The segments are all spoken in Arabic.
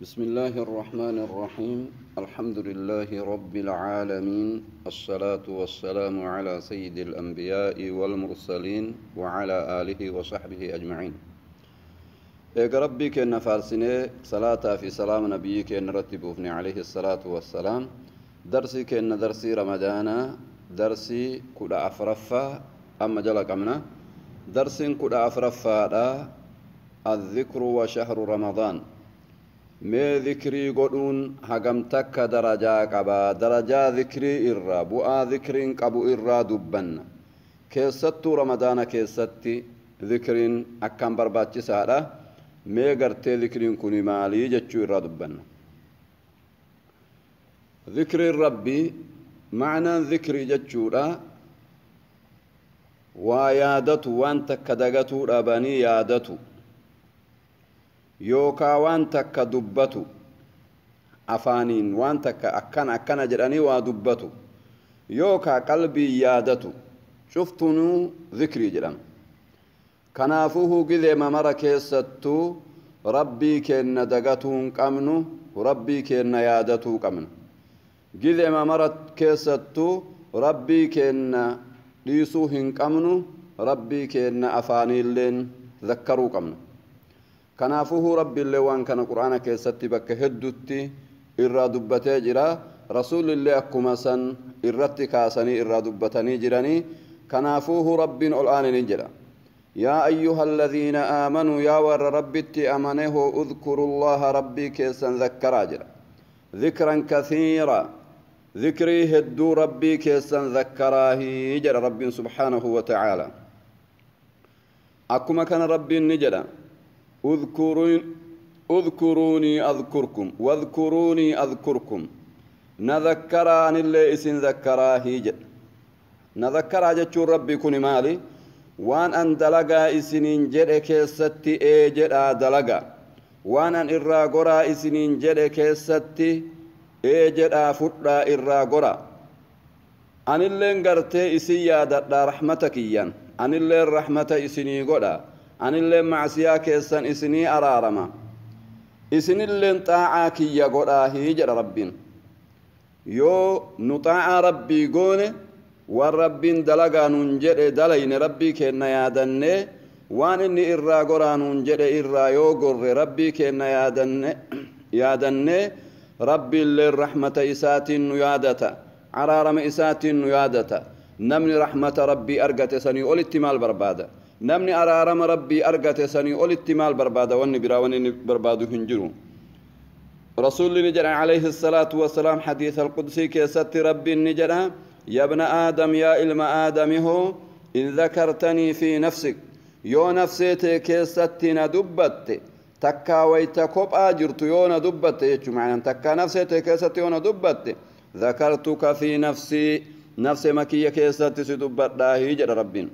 بسم الله الرحمن الرحيم. الحمد لله رب العالمين. الصلاة والسلام على سيد الأنبياء والمرسلين وعلى آله وصحبه أجمعين. إيقا ربي كنا فارسني صلاة في سلام نبي كنا رتبوفني عليه الصلاة والسلام درسي كنا درسي رمضان درسي كدا أفرفا أما جلق أمنا درسي كدا أفرفا الذكر وشهر رمضان mee zikrii godhuun hagam takka darajaa qaba darajaa zikrii irraa bu'aa zikriin qabu irraa dubbanna. Keessattuu ramadaana keessatti zikriin akkaan barbaachisaadha? Mee gartee zikriin kun maalii jechuu irraa dubbanna? Zikriin rabbii macnaan zikrii jechuudha. Waa yaadatu waan takka dagatuu dhabanii yaadatu yookaa waan takka dubbatu afaaniin waan takka akkana akkana jedhanii waa dubbatu yookaa qalbii yaadatu cuftunuu zikrii jedhama kanaafuu hugileema mara keessattuu rabbii keenna dagatuu hin qabnu rabbii keenna yaadatuu qabna gileema mara keessattuu rabbii keenna dhiisuu hin qabnu rabbii keenna afaaniilleen zakkaruu qabna kanaafuu rabbiillee waan kana qur'aana keessatti bakka heddutti irraa dubbatee jira rasuulillee akkuma san irratti kaasanii irraa dubbatanii jiranii kanaafuu rabbiin ol aanini jedha يا أيها الذين آمنوا يا ور ربتي أمنه اذكروا الله ربي كيسا ذكرا جرا ذكرا كثيرا ذكري هدو ربي كيسا ذكراه جرا ربي سبحانه وتعالى أكما كان ربي نجرا اذكرون اذكروني أذكركم واذكروني أذكركم. نذكر عن اللي اسن ذكرا هيجد نذكر جتشون ربي كوني مالي. دلقا اسنين جد كيستي اي جد دلقا وان أن إرا قرا اسنين جد كيستي اي جد فتا إرا قرا أن اللي انقرتي اسي يادت رحمتك ين أن اللي الرحمة إسني قرا anilleen macsiyaa keessan isinii araarama isinilleen xaacaa kiyya godhaahii jedha rabbiin yoo nu xaacaa rabbii goone waan rabbiin dalagaa nuun jedhe dalayne rabbii keenna yaadannee waan inni irraa goraa nuun jedhe irraa yoo gorre rabbii keenna yaadannee rabbiilleen rahmata isaatiin nu yaadata araarama isaatiin nu yaadata namni rahmata rabbii argate sanii olitti maal barbaada namni araarama rabbii argate sanii olitti maal barbaada wanni biraa wanni inni barbaadu hin jiru rasuulli ni jedha alayhi salaatu wasalaam xadiisa alqudsi keessatti rabbiin ni jedha يا ابن آدم يا إلم آدم هو إن ذكرتني في نفسك يو نفسيتي كيستنا دبت تكا ويتا كوب آجرت يونا دبت يجو معنى تكا نفسيتي كيست يونا دبت ذكرتك في نفسي نفس مكية كيست سدبت لا هجر ربين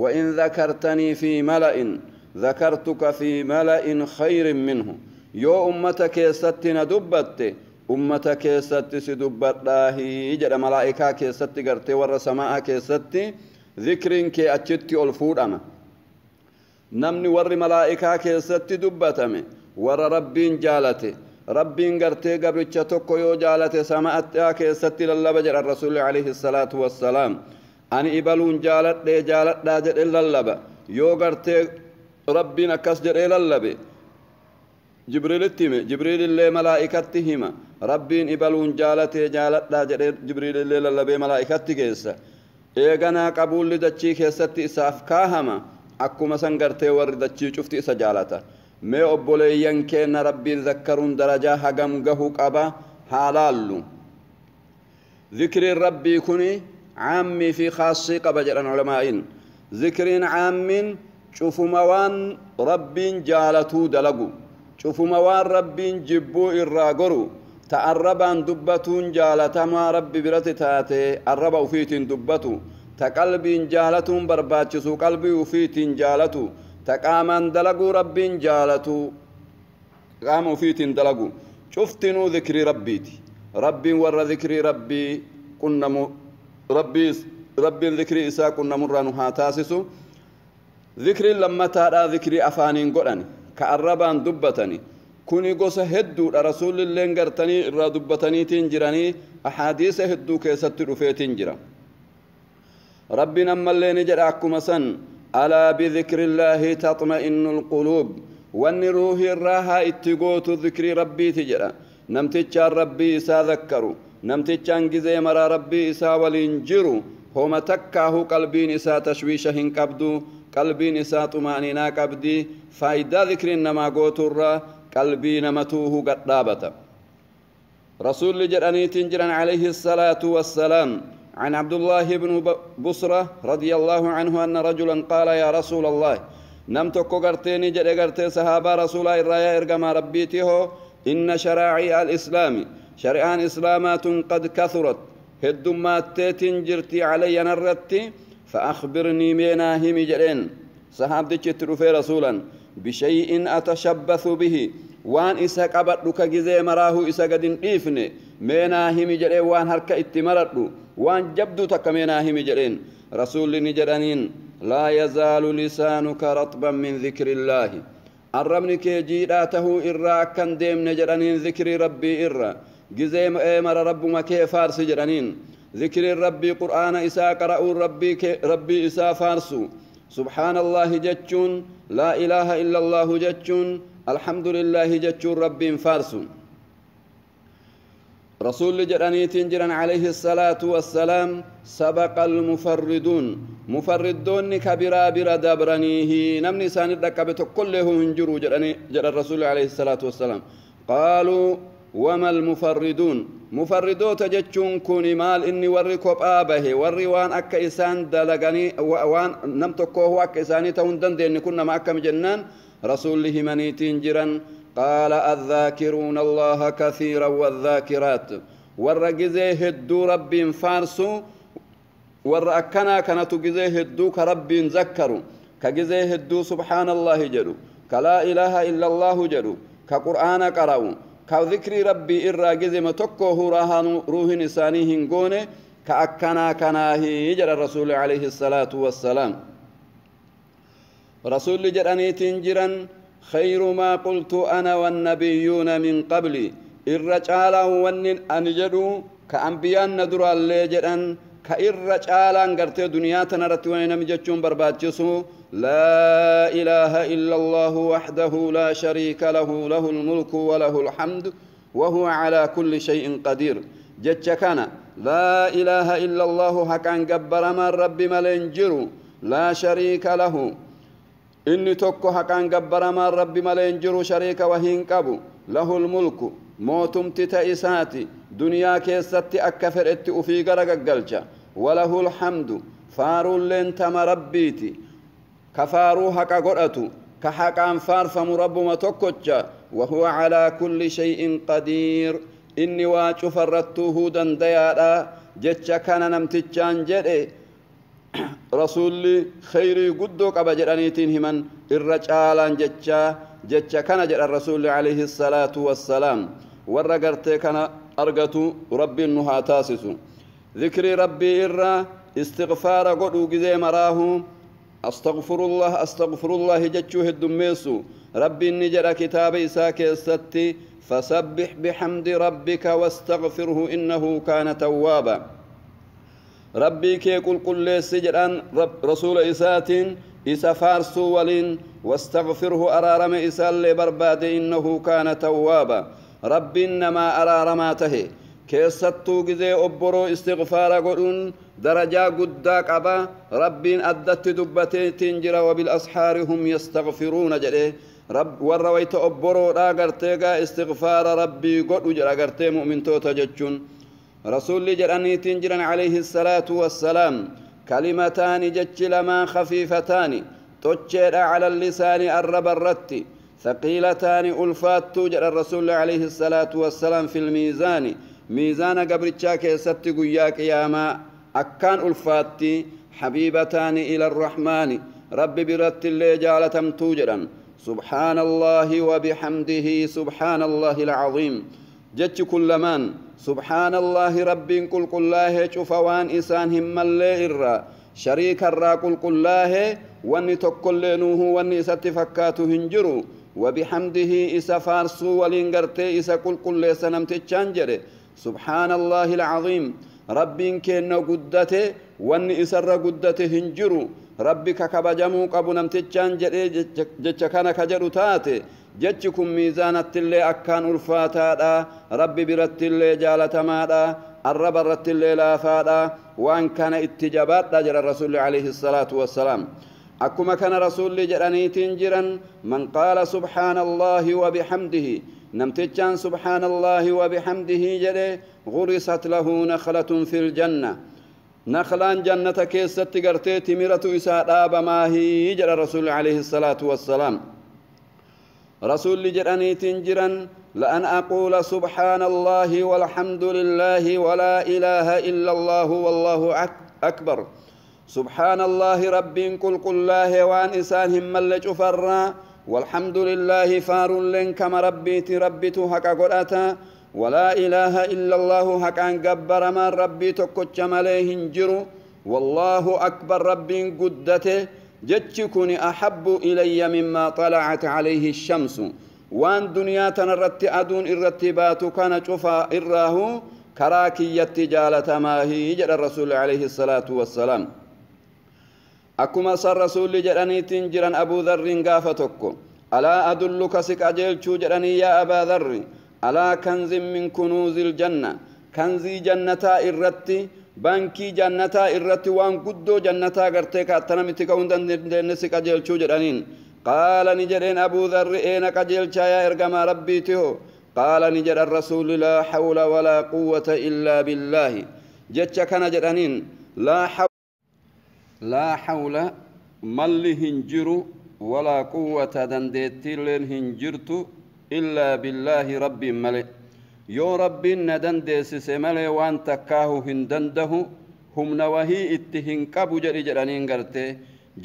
وإن ذكرتني في ملأ ذكرتك في ملأ خير منه. يو أمتك يستنا دبت أمتك يست سدبت لاهي جد ملائكة كيست قرتي ور سماء كيست ذكرين كي ألفود أما نمني ور ملائكة كيست دبتم ور ربين جالته ربين قرتي قبل تكو يو جالته سماء كيست للبجر الرسول عليه الصلاة والسلام. Ani ibaluun jaaladhee jaaladhaa jedhe lallaba yoo gartee rabbiin akkas jedhee lallabe jibriilitti hime jibriilillee malaa'ikatti hima rabbiin ibaluun jaalatee jaaladhaa jedhee jibriilillee lallabee malaa'ikatti geessa eeganaa qabuulli dachii keessatti isaaf kaahama akkuma san gartee warri dachii cufti isa jaalata mee obboleeyyan keenna rabbiin zakkaruun darajaa hagam gahu qaba haa laallu zikriin rabbii kuni عامي في خاصي قبجر علماء ذكرين عام شوف موان رب جالتو دلقو. شوف موان رب جبو إراغرو. تقربا دبتون جالتما رب برت تاتي الربا وفيت دبتو. تقلب جالتون برباتشسو قلبي وفيت جالتو. تقاما دلقو رب جالتو. قام وفيت دلقو. شفتنو ذكري ربيتي. ربي ور ذكري ربي كنا ربي ربي ذكري إساء كنا مرانو هاتاسسو ذكري لما تارا ذكري أفانين قراني كأربان gosa hedduudha rasuulilleen gartanii irraa dubbataniitiin jiranii axaadiisa hedduu keessatti dhufeetiin jira rabbiin ammallee ni jedha akkuma san alaa bidikri illaahi taxma'innu lquluub wanni ruuhi irraa haa itti gootu dikrii rabbiiti jedha namtichaan rabbii isaa zakkaru نمتي چانگیزه مرا ربي اسا جيرو جرو هما تکاهو قلبین اسا تشویشه هن کبدو قلبین اسا تمانینا کبدی فایده ذکرین نما گوتو را قلبین قطابتا رسول جرانی تنجران علیه الصلاة والسلام عن عبد الله بن بصرة رضي الله عنه أن رجلا قال يا رسول الله نمت كغرتيني جري غرتي صحابة رسول الله إرغم ربيته إن شراعي الإسلامي شريعان إسلامات قد كثرت. هدمات جرتي علي نرتي فأخبرني مينا هم جرين. صحاب دي تروفي رسولا بشيء أتشبث به. وان إسا قبض كجزي مراه إسا قد إفني مينا هم جرين؟ وان هركا اتمرد وان جبدو تك مينا هم جرين. رسول نجرانين لا يزال لسانك رطبا من ذكر الله. الرمن كي جيراته إرا كان ديم نجرانين ذكر ربي إرا. جزي مر رب ما كي فارس جرانين. ذكر ربي قرآن إسا قرأوا ربي ربي إسا فارسو سبحان الله جتشون لا إله إلا الله جتشون الحمد لله جتشون ربي فارسو رسول جرانيت جران عليه الصلاة والسلام سبق المفردون. مفردون كبيرا برا دبرنيه نمني سان الدكبت كله هنجرو جراني جرى الرسول عليه الصلاة والسلام. قالوا وما المفردون؟ مفردو تجتشون كوني مال إني وري كوب آبه وري وان أكا إسان دلغني وان نمتكوه أكا إساني تون دندين كنا ما أكا مجنان. رسوله منيتين جران قال الذاكرون الله كثيرا والذاكرات. ورقزي هدو رب فارسو ور أكنا كانت جزي هدو كرب ذكروا. كجزي هدو سبحان الله جدو. كلا إله إلا الله جدو. كقرآن قرأوا. كذكر ربي إرى جزم تكو هراهن روح نساني هنقونه كأكنا كناه جرى الرسول عليه الصلاة والسلام رسول جراني تنجرا خير ما قلت أنا والنبيون من قبلي الرجال ونن أنجدوا كأنبياء ندر اللي جران كإرجال أنقرت دنيا تنرت ونم جتشون برباتشسو لا إله إلا الله وحده لا شريك له له الملك وله الحمد وهو على كل شيء قدير جتش كان لا إله إلا الله حقا قبر من رب ملنجر لا شريك له إني توكو حقا قبر من رب ملنجر شريك وهين قبو له الملك موتم تتئساتي دنيا كيست أكفر اتي أفي قرق وله الحمد. فارو لين تم ربيتي كفارو حقا قرأتو. كحقا فارفم ربما توكوتشا. وهو على كل شيء قدير. إني واجو فرتوه دنديادا جتشا كان نمتجان جده رسولي خيري قدو قبا جرانيتين همن الرجالان جتشا. جتشا كان جر الرسول عليه الصلاة والسلام. ورقرتي كان أرقتو ربي النها ذكري ربي إرى استغفار قدو قزي مراهو. أستغفر الله أستغفر الله جتشوه الدميسو ربي نجر كتاب إساك الستي فسبح بحمد ربك واستغفره إنه كان توابا. ربي كي قل قل لي سجران رسول إسات إسا فارسو ولين. واستغفره أرارم إسال لي برباد إنه كان توابا. ربي إنما أرارماته keessattuu gizee obboroo istighfaara godhuun darajaa guddaa qaba rabbiin addatti dubbateetiin jira wabilashaari hum yastaghfiruuna jedhe warra wayta obboroodha gartee gaa istighfaara rabbii godhu jedha gartee mu'mintoota jechuun rasuulli jedhaniitiin jiran alayhi salaatu wassalaam kalimataani jechi lamaan khafiifataani tocheedha cala lisaani arraba irratti ثقيلتان ألفاتو جرى الرسول عليه الصلاة والسلام في الميزان ميزان قبرتشا كيستي قيا قياما أكان ألفاتي حبيبتان إلى الرحمن. رب برت اللي جالتم توجرا سبحان الله وبحمده سبحان الله العظيم. جتش كل من؟ سبحان الله رب قل قل الله شفوان إسان هم اللي إرى. شريك الرا قل الله واني تقل نوه واني ستفكاته هنجرو. وبحمده إسا فارسو ولين قرتي إسا كل كل سنمتشان جري سبحان الله العظيم ربين كينا قدته وان إسر قدته هنجرو. ربك كبجمو قبو نمتشان جري جتش كان كجرو تاتي جتشكم ميزانة اللي أكان ألفاتا ربي برت اللي جالتمادا الرب رت اللي لافادا وان كان اتجابات جرى الرسول عليه الصلاة والسلام. أكما كان رسول جرانيت جرا من قال سبحان الله وبحمده نمتجان سبحان الله وبحمده جري غرست له نخلة في الجنة. نخلان جنة كيست قرتي تمرة إساء ما هي الرسول عليه الصلاة والسلام. رسول جرانيت جرا لأن أقول سبحان الله والحمد لله ولا إله إلا الله والله أكبر. سبحان الله رب كل كل الله وان إسان هم فرا والحمد لله فار لن كما ربيت ربيت حقا قراتا ولا إله إلا الله حقا قبر ما ربي تكوش مليه جرو والله أكبر رب قدته. جتشكني أحب إلي مما طلعت عليه الشمس. وان دنيا تنرت أدون الرتبات كان شفا إراه كراكي يتجالة ما هي الرسول عليه الصلاة والسلام. Akkuma san rasuulli jedhaniitiin jiran abuu dharriin gaafa tokko alaa adulluka si qajeelchuu jedhanii yaa abaa dharri alaa kanzin min kunuuzil janna kanzii jannataa irratti baankii jannataa irratti waan guddoo jannataa gartee kaattanamitti ka'uu hin dandeenye si qajeelchuu jedhaniin qaala ni jedheen abuu dharri eena qajeelchaa yaa ergamaa rabbiiti hoo qaala ni jedhan rasuulli laa hawla walaa quwwata illaa billaahi jecha kana jedhaniin laa لا حول مل هنجر ولا قوة دنديتي لين هنجرت إلا بالله ربي ملئ. يو ربي ندن ديسس ملئ وأن تكاه هندنده. هم نوهي اتهن قبو جري جرانين قرتي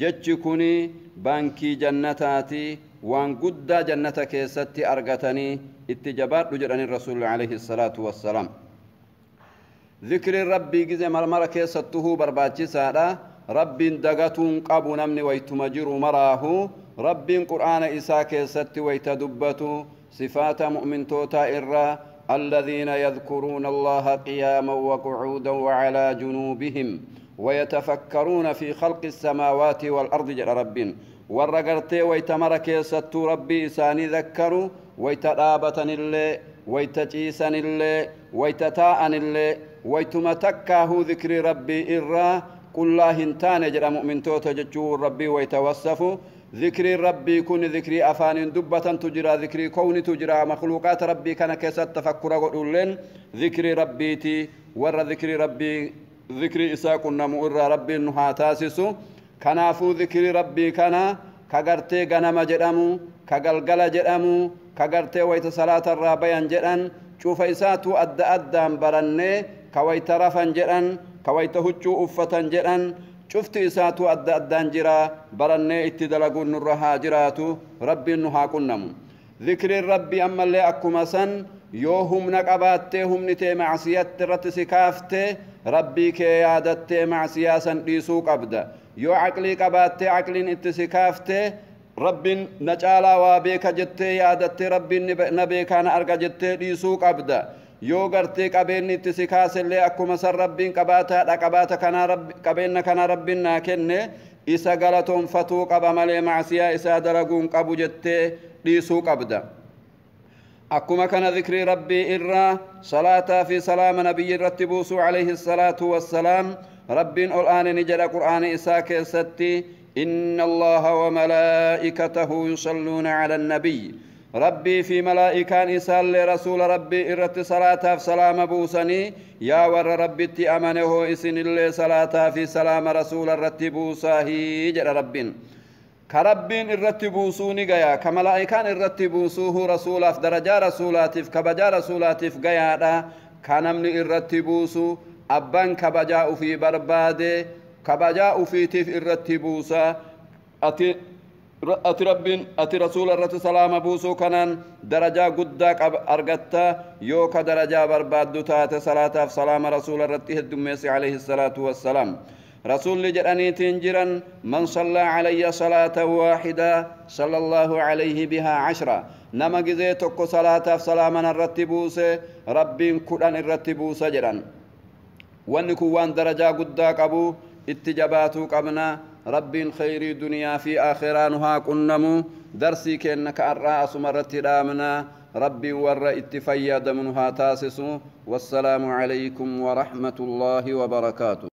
جتش كوني بانكي جنتاتي وأن قد جنة كيستي أرغتني. اتجابات جراني الرسول عليه الصلاة والسلام. ذكر ربي جزي مرمرة كيسته برباتي سادا ربين دغتون قبو نمني ويتمجر مراه ربين قرآن إساء كيست ويتدبتو صفات مؤمن توتا إرّا الذين يذكرون الله قياما وقعودا وعلى جنوبهم ويتفكرون في خلق السماوات والأرض جل ربين ورقرتي ويتمر كيستو ربي إساني ذكروا ويترابتن اللي ويتجيسن اللي ويتتاءن اللي ويتمتكاه ذكر ربي إرّا قل لا هنتان جرى مؤمن توتا جتشو ربي ويتوصفوا ذكر ربي كن ذكري أفان دبة تجرى ذكري كون تجرى مخلوقات ربي كان كيسات تفكر قولين ذكر ربي تي ور ذكر ربي ذكر إساق النمو ربي نها تاسسو. كنافو ذكر ربي كان كغرتي غنم جرمو كغلغل جرمو كغرتي ويت صلاة الرابيان جران. شوف إساتو أدى أدى برني كويت رفن جران. كويت هجو أفتن جران شفت إساتو أدى أدان جرا برني اتدلقون نرها جراتو ربي نها كنم ذكر ربي أما اللي أكما سن yoo humna qabaattee humni tee macsiyatti irratti si kaaftee rabbii kee yaadattee macsiyaa san dhiisuu qabda yoo caqlii qabaattee caqliin itti si kaaftee rabbiin na caalaa waa beeka jettee yaadattee rabbiin na beekaa na arga jettee dhiisuu qabda yoo gartee qabeenni itti si kaasellee akkuma san rabbiin qabaataadha qabaata kanaa qabeenna kanaa rabbiin naa kenne isa galatoonfatuu qaba malee macsiyaa isaa dalaguun qabu jettee dhiisuu qabda. أكما كان ذكر ربي إرى صلاة في سلام نبي رتبوس عليه الصلاة والسلام رب الآن نجد قرآن إساك ستي إن الله وملائكته يصلون على النبي ربي في ملائكة إسال لرسول ربي إرت صلاة في سلام بوسني يا ور ربي أمنه إسن اللي صلاة في سلام رسول الرتبوسه جد ربين. كربين الرتبوسوني غيا كملائكان الرتبوسوه رسولاف درجة رسولاتف كبجا رسولاتف غيا دا. كانمني الرتبوسو أبان كبجا في بربادة كبجا في تف الرتبوسا أتي أتي ربين أتي رسول الرت سلام بوسو كنان درجة قدك أرغتا يو كدرجة برباد تات صلاة سلام رسول الرت الدميسي عليه الصلاة والسلام رسول جراني تنجرا من صلى علي صلاة واحدة صلى الله عليه بها عشرة نما جزيتك صلاة سلاما الرتبوس رب كدن الرتبوس جرا وانكو وان درجة قدا قبو اتجاباتو قبنا رب خير دنيا في آخرانها كنمو. درسي كأنك الرأس مرت دامنا. ربي ور اتفيا دمنها تاسس والسلام عليكم ورحمة الله وبركاته.